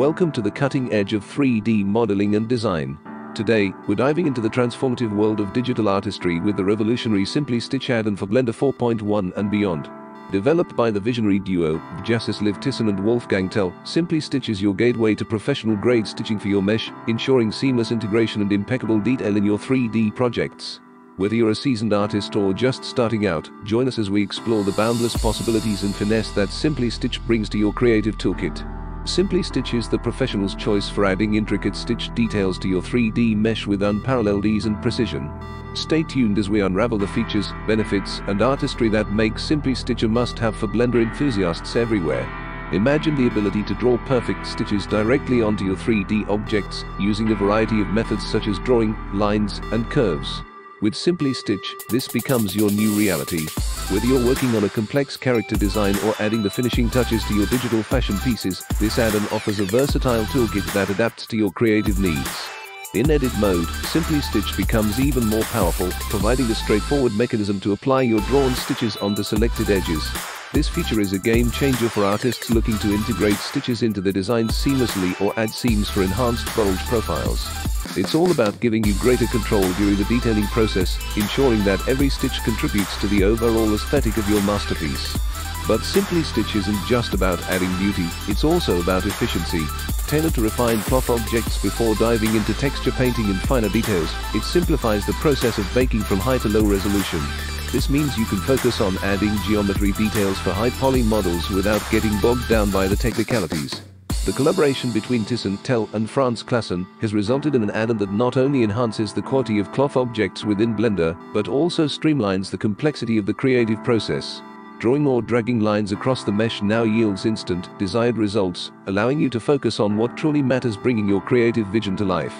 Welcome to the cutting edge of 3D modeling and design. Today, we're diving into the transformative world of digital artistry with the revolutionary Simply Stitch add-on for Blender 4.1 and beyond. Developed by the visionary duo, Jassis Liv Tisson and Wolfgang Tell, Simply Stitch is your gateway to professional-grade stitching for your mesh, ensuring seamless integration and impeccable detail in your 3D projects. Whether you're a seasoned artist or just starting out, join us as we explore the boundless possibilities and finesse that Simply Stitch brings to your creative toolkit. Simply Stitch is the professional's choice for adding intricate stitch details to your 3D mesh with unparalleled ease and precision. Stay tuned as we unravel the features, benefits, and artistry that make Simply Stitch a must-have for Blender enthusiasts everywhere. Imagine the ability to draw perfect stitches directly onto your 3D objects using a variety of methods such as drawing, lines, and curves. With Simply Stitch, this becomes your new reality. Whether you're working on a complex character design or adding the finishing touches to your digital fashion pieces, this add-on offers a versatile toolkit that adapts to your creative needs. In edit mode, Simply Stitch becomes even more powerful, providing a straightforward mechanism to apply your drawn stitches onto selected edges. This feature is a game changer for artists looking to integrate stitches into the design seamlessly or add seams for enhanced bulge profiles. It's all about giving you greater control during the detailing process, ensuring that every stitch contributes to the overall aesthetic of your masterpiece. But Simply Stitch isn't just about adding beauty, it's also about efficiency. Tailored to refine cloth objects before diving into texture painting and finer details, it simplifies the process of baking from high to low resolution. This means you can focus on adding geometry details for high poly models without getting bogged down by the technicalities. The collaboration between Tisson, Tell and Franz Claassen has resulted in an add-on that not only enhances the quality of cloth objects within Blender, but also streamlines the complexity of the creative process. Drawing or dragging lines across the mesh now yields instant, desired results, allowing you to focus on what truly matters bringing your creative vision to life.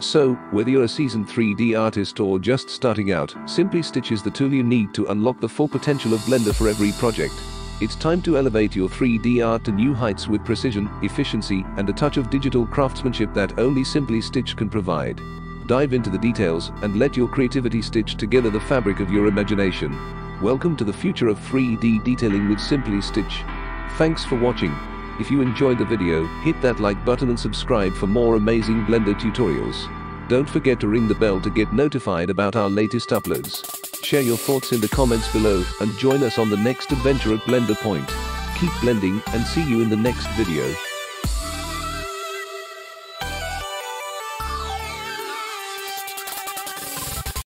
So, whether you're a seasoned 3D artist or just starting out, Simply Stitch is the tool you need to unlock the full potential of Blender for every project. It's time to elevate your 3D art to new heights with precision, efficiency, and a touch of digital craftsmanship that only Simply Stitch can provide. Dive into the details and let your creativity stitch together the fabric of your imagination. Welcome to the future of 3D detailing with Simply Stitch. Thanks for watching. If you enjoyed the video, hit that like button and subscribe for more amazing Blender tutorials. Don't forget to ring the bell to get notified about our latest uploads. Share your thoughts in the comments below and join us on the next adventure at Blender Point. Keep blending and see you in the next video.